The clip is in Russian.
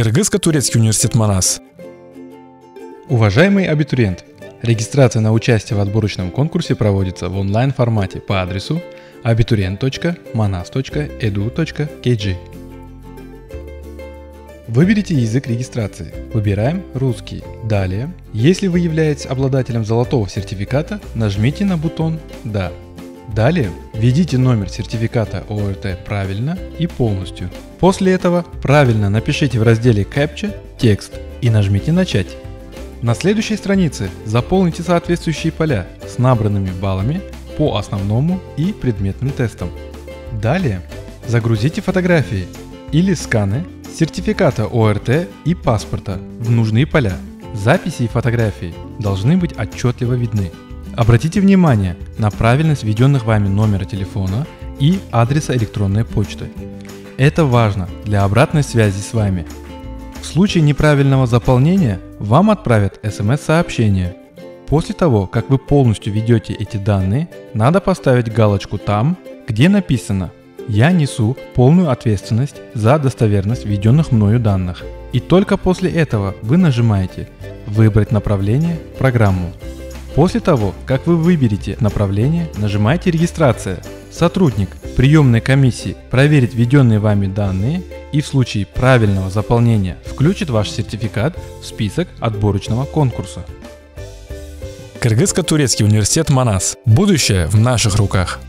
Кыргызско-турецкий университет Манас. Уважаемый абитуриент, регистрация на участие в отборочном конкурсе проводится в онлайн-формате по адресу abiturient.manas.edu.kg. Выберите язык регистрации. Выбираем русский. Далее, если вы являетесь обладателем золотого сертификата, нажмите на бутон «Да». Далее введите номер сертификата ОРТ правильно и полностью. После этого правильно напишите в разделе CAPTCHA текст и нажмите «Начать». На следующей странице заполните соответствующие поля с набранными баллами по основному и предметным тестам. Далее загрузите фотографии или сканы сертификата ОРТ и паспорта в нужные поля. Записи и фотографии должны быть отчетливо видны. Обратите внимание на правильность введенных вами номера телефона и адреса электронной почты. Это важно для обратной связи с вами. В случае неправильного заполнения вам отправят смс-сообщение. После того, как вы полностью введете эти данные, надо поставить галочку там, где написано «Я несу полную ответственность за достоверность введенных мною данных». И только после этого вы нажимаете «Выбрать направление, программу». После того, как вы выберете направление, нажимаете «Регистрация». Сотрудник приемной комиссии проверит введенные вами данные и в случае правильного заполнения включит ваш сертификат в список отборочного конкурса. Кыргызско-турецкий университет Манас. Будущее в наших руках.